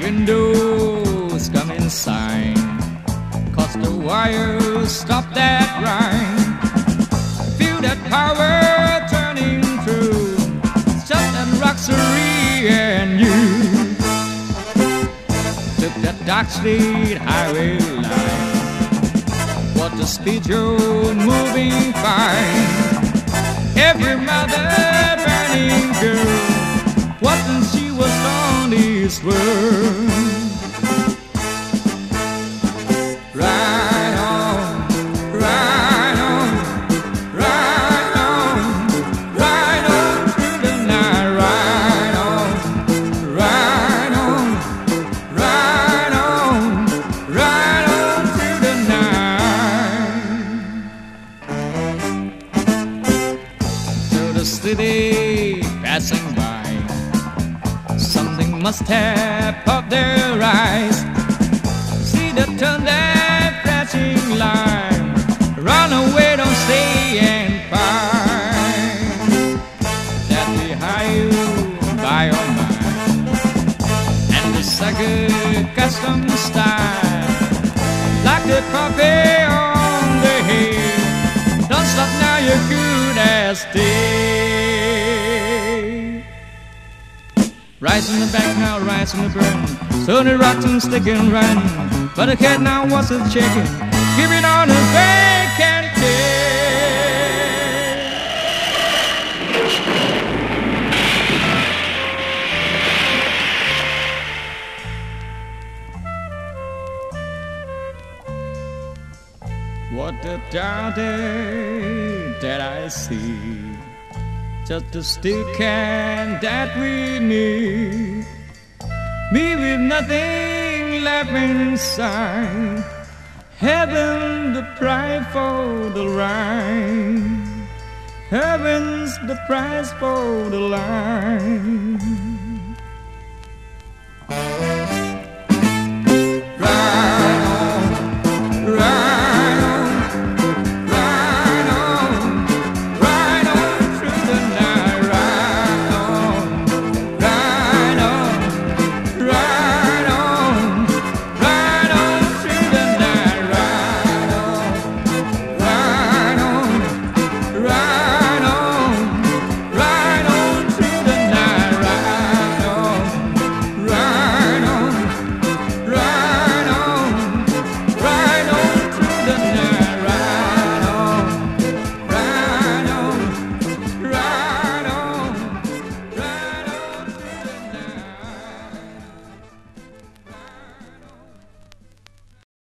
windows come inside. Cause the wires stop that rhyme. Feel that power turning through. Stuff and Roxery and you. Took that dark street highway line. What the speed you're moving fine. Every mother burning girl. Wasn't she was on this world? City passing by something must have caught their eyes. See the turn that flashing line. Run away, don't stay and find That behind you by your mind. And the sucker custom style. Like the coffee on the hill. Don't stop now, you're good as stay. Rise in the back now, rise in the burn. So the rotten stick and run. But the cat now wants a chicken. Give it on a vacant What a darling that I see just a still can that we need. Me with nothing left inside. Heaven the price for the line. Heaven's the price for the line.